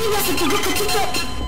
Mira, se equivoca, chico.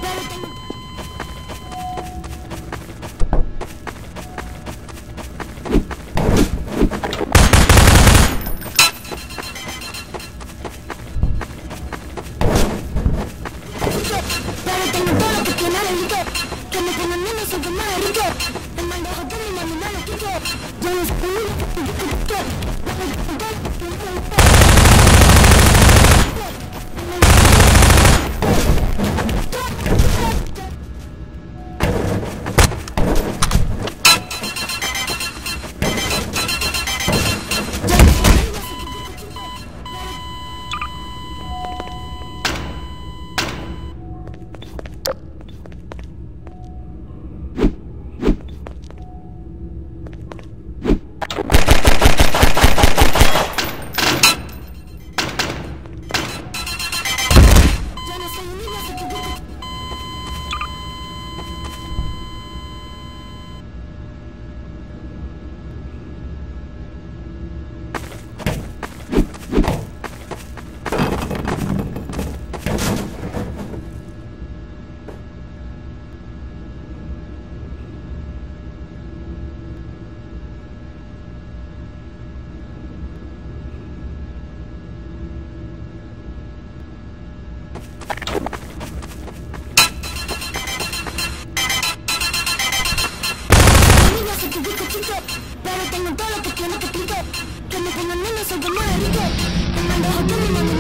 Remember how good remember